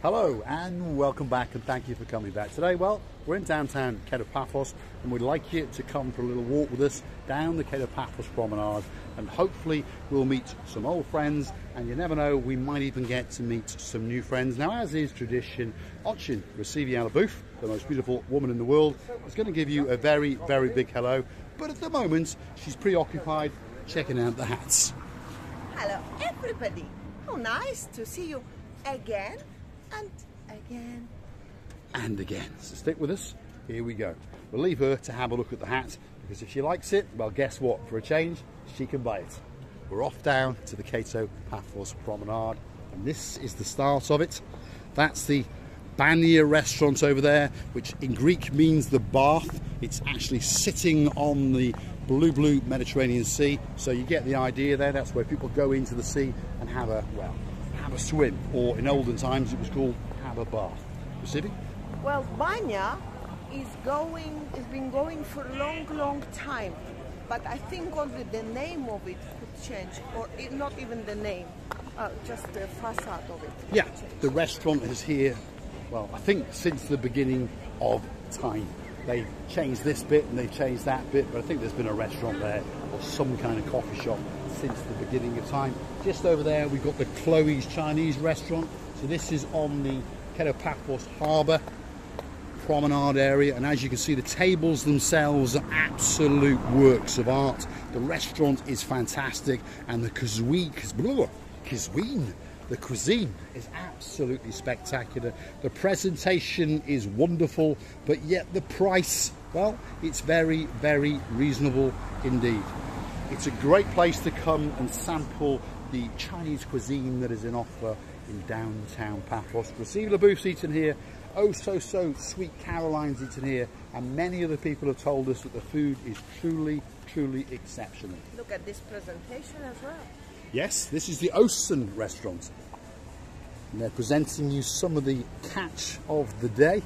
Hello and welcome back and thank you for coming back. Today, well, we're in downtown Paphos and we'd like you to come for a little walk with us down the Paphos promenade and hopefully we'll meet some old friends and you never know, we might even get to meet some new friends. Now, as is tradition, Ochin Rasivi Alabouf, the most beautiful woman in the world, is going to give you a very, very big hello. But at the moment, she's preoccupied checking out the hats. Hello, everybody. How nice to see you again and again. And again. So stick with us. Here we go. We'll leave her to have a look at the hat because if she likes it, well, guess what? For a change, she can buy it. We're off down to the Kato Paphos Promenade, and this is the start of it. That's the Banya restaurant over there, which in Greek means the bath. It's actually sitting on the blue, blue Mediterranean Sea. So you get the idea there. That's where people go into the sea and have a, well, have a swim, or in olden times it was called have a bath. Pacific? Well, Banya is going, has been going for a long, long time. But I think only the name of it could change, or it, not even the name, uh, just the facade of it. Yeah, the restaurant is here, well, I think since the beginning of time. They changed this bit and they changed that bit, but I think there's been a restaurant there or some kind of coffee shop since the beginning of time. Just over there, we've got the Chloe's Chinese restaurant. So this is on the Paphos Harbour promenade area. And as you can see the tables themselves are absolute works of art. The restaurant is fantastic. And the cuisine. The cuisine is absolutely spectacular. The presentation is wonderful but yet the price well it's very very reasonable indeed it's a great place to come and sample the Chinese cuisine that is in offer in downtown Paphos. Receive the booths eaten here. Oh, so, so sweet Caroline's eaten here. And many other people have told us that the food is truly, truly exceptional. Look at this presentation as well. Yes, this is the Ocean restaurant. And they're presenting you some of the catch of the day.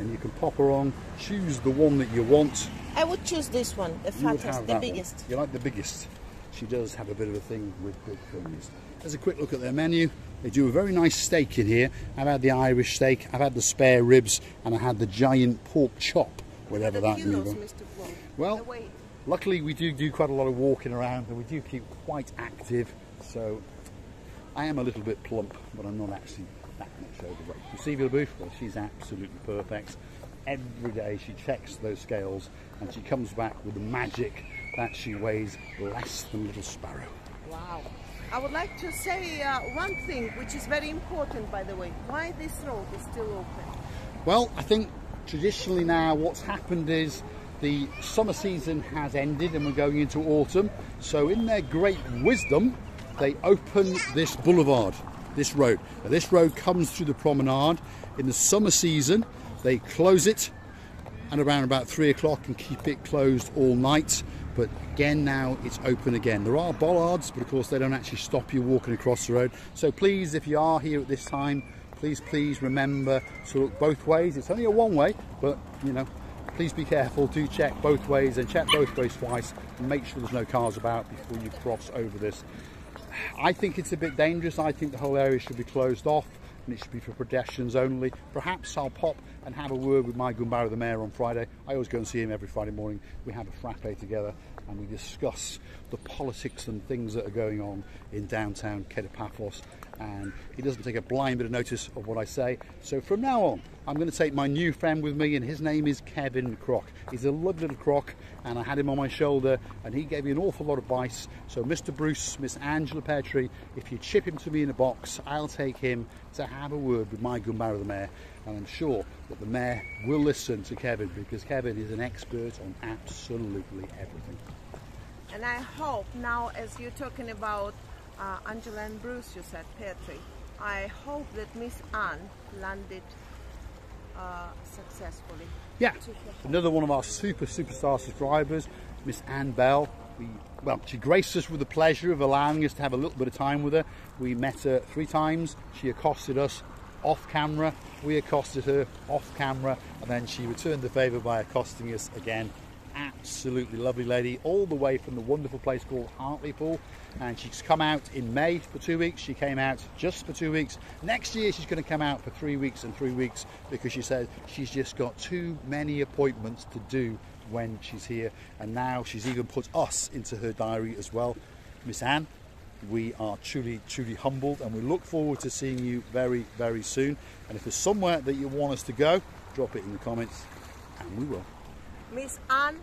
And you can pop her on, choose the one that you want. I would choose this one, the fattest, the biggest. One. You like the biggest? She does have a bit of a thing with big things. There's a quick look at their menu. They do a very nice steak in here. I've had the Irish steak, I've had the spare ribs, and I had the giant pork chop, whatever that kilos, Well, oh, luckily we do do quite a lot of walking around, and we do keep quite active. So I am a little bit plump, but I'm not actually that much overweight. You see Villa Booth? Well, she's absolutely perfect. Every day she checks those scales, and she comes back with the magic that she weighs less than little sparrow. Wow. I would like to say uh, one thing, which is very important, by the way. Why this road is still open? Well, I think traditionally now what's happened is the summer season has ended and we're going into autumn. So in their great wisdom, they open this boulevard, this road. Now, this road comes through the promenade. In the summer season, they close it and around about three o'clock and keep it closed all night. But again now it's open again. There are bollards but of course they don't actually stop you walking across the road. So please if you are here at this time please please remember to look both ways. It's only a one way but you know please be careful. Do check both ways and check both ways twice. And make sure there's no cars about before you cross over this I think it's a bit dangerous I think the whole area should be closed off and it should be for pedestrians only. Perhaps I'll pop and have a word with my Gumbaro the mayor on Friday. I always go and see him every Friday morning. We have a frappe together and we discuss the politics and things that are going on in downtown Paphos and he doesn't take a blind bit of notice of what I say. So from now on, I'm going to take my new friend with me and his name is Kevin Crock. He's a lovely little croc and I had him on my shoulder and he gave me an awful lot of advice. So Mr. Bruce, Miss Angela Petrie, if you chip him to me in a box, I'll take him to have a word with my Gumbaro the Mayor and I'm sure that the Mayor will listen to Kevin because Kevin is an expert on absolutely everything. And I hope now as you're talking about uh, Angela and Bruce, you said, Petrie. I hope that Miss Anne landed uh, successfully. Yeah, another one of our super superstar subscribers, Miss Anne Bell. We, well, she graced us with the pleasure of allowing us to have a little bit of time with her. We met her three times. She accosted us off camera. We accosted her off camera, and then she returned the favour by accosting us again absolutely lovely lady, all the way from the wonderful place called Hartlepool. And she's come out in May for two weeks. She came out just for two weeks. Next year, she's going to come out for three weeks and three weeks because she said she's just got too many appointments to do when she's here. And now she's even put us into her diary as well. Miss Anne, we are truly, truly humbled and we look forward to seeing you very, very soon. And if there's somewhere that you want us to go, drop it in the comments and we will. Miss Anne,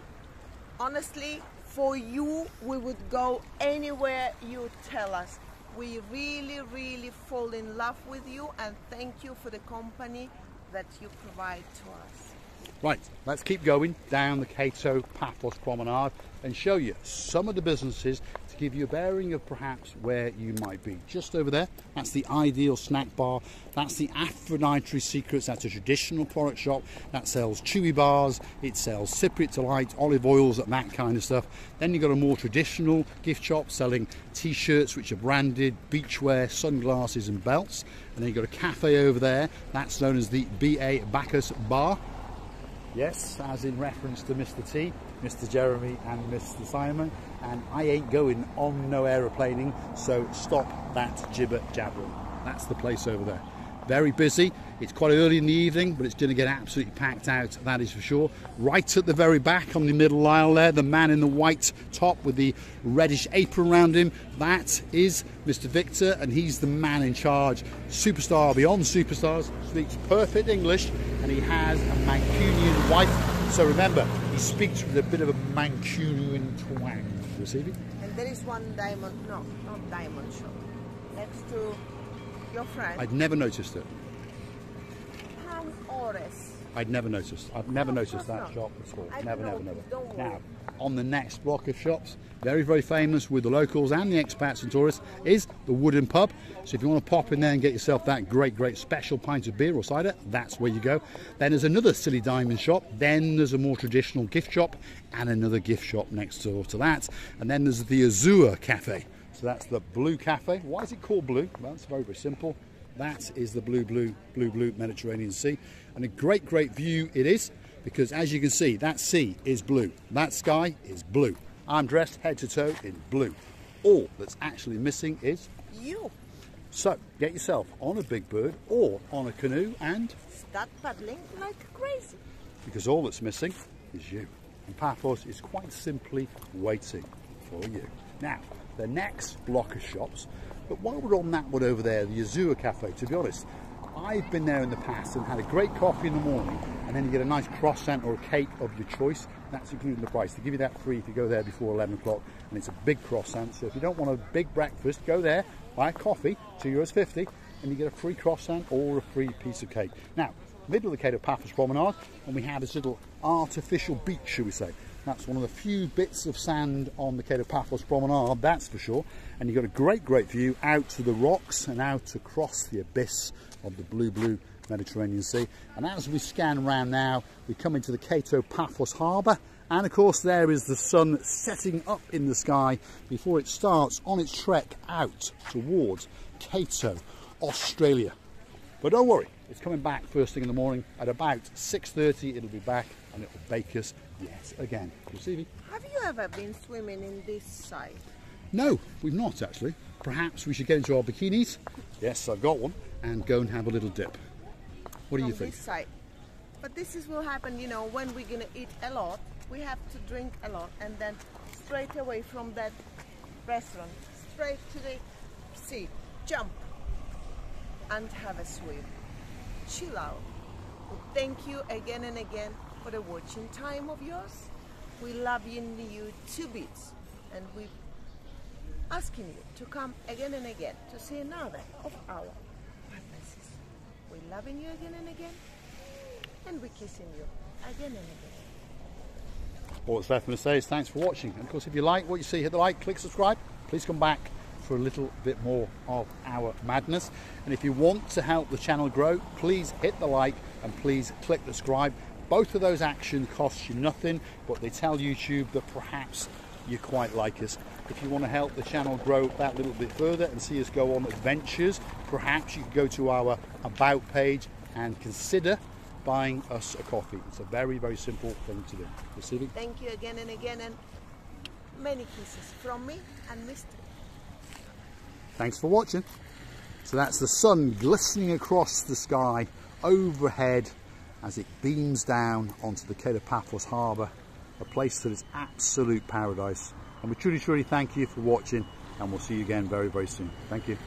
honestly, for you, we would go anywhere you tell us. We really, really fall in love with you and thank you for the company that you provide to us. Right, let's keep going down the Kato Paphos Promenade and show you some of the businesses to give you a bearing of perhaps where you might be. Just over there, that's the Ideal Snack Bar. That's the Aphrodite Secrets. That's a traditional product shop that sells chewy bars. It sells Cypriot Delight, olive oils, and that kind of stuff. Then you've got a more traditional gift shop selling t-shirts which are branded, beachwear, sunglasses and belts. And then you've got a cafe over there. That's known as the B.A. Bacchus Bar. Yes, as in reference to Mr. T, Mr. Jeremy, and Mr. Simon. And I ain't going on no aeroplaning, so stop that gibber jabbering. That's the place over there. Very busy. It's quite early in the evening, but it's going to get absolutely packed out, that is for sure. Right at the very back on the middle aisle there, the man in the white top with the reddish apron around him, that is Mr. Victor, and he's the man in charge. Superstar beyond superstars, speaks perfect English, and he has a Mancunian wife. So remember, he speaks with a bit of a Mancunian twang. Receiving? And there is one diamond, no, not diamond shop, next to your friend, I'd never noticed it. Ores. I'd never noticed. I've never No, noticed that not. shop at all. I never, never, never. Now, on the next block of shops, very, very famous with the locals and the expats and tourists, is the Wooden Pub. So if you want to pop in there and get yourself that great, great special pint of beer or cider, that's where you go. Then there's another silly diamond shop. Then there's a more traditional gift shop and another gift shop next door to that. And then there's the Azure Cafe. So that's the Blue Cafe. Why is it called Blue? Well, it's very, very simple. That is the blue, blue, blue, blue Mediterranean Sea. And a great, great view it is because as you can see, that sea is blue. That sky is blue. I'm dressed head to toe in blue. All that's actually missing is You so get yourself on a big bird or on a canoe and start paddling like crazy. because all that's missing is you. And Paphos is quite simply waiting for you. Now, the next block of shops, but while we're on that one over there, the Azure Cafe, to be honest, I've been there in the past and had a great coffee in the morning, and then you get a nice croissant or a cake of your choice. That's including the price. They give you that free if you go there before 11 o'clock, and it's a big croissant. So if you don't want a big breakfast, go there, buy a coffee, two euros fifty, and you get a free croissant or a free piece of cake. Now, middle of the Kato Paphos Promenade, and we have this little artificial beach, shall we say. That's one of the few bits of sand on the Kato Paphos Promenade, that's for sure. And you've got a great, great view out to the rocks and out across the abyss of the blue, blue Mediterranean Sea. And as we scan around now, we come into the Kato Paphos Harbour. And of course, there is the sun setting up in the sky before it starts on its trek out towards Cato, Australia. But don't worry, it's coming back first thing in the morning. At about 6.30, it'll be back and it'll bake us yet again. You see me? Have you ever been swimming in this side? No, we've not actually. Perhaps we should get into our bikinis. Yes, I've got one. And go and have a little dip. What do you from think? this side. But this is will happen, you know, when we're gonna eat a lot, we have to drink a lot, and then straight away from that restaurant, straight to the sea, jump and have a swim. Chill out. Thank you again and again for the watching time of yours. We love you to bits, and we asking you to come again and again to see another of our partners. We loving you again and again, and we kissing you again and again. All that's left me to say is thanks for watching. And of course, if you like what you see, hit the like, click subscribe. Please come back for a little bit more of our madness. And if you want to help the channel grow, please hit the like and please click the subscribe. Both of those actions cost you nothing, but they tell YouTube that perhaps you quite like us. If you want to help the channel grow that little bit further and see us go on adventures, perhaps you could go to our About page and consider buying us a coffee. It's a very, very simple thing to do. Receiving. Thank you again and again, and many kisses from me and Mr. Thanks for watching. So that's the sun glistening across the sky overhead as it beams down onto the Paphos harbour, a place that is absolute paradise. And we truly, truly thank you for watching and we'll see you again very, very soon. Thank you.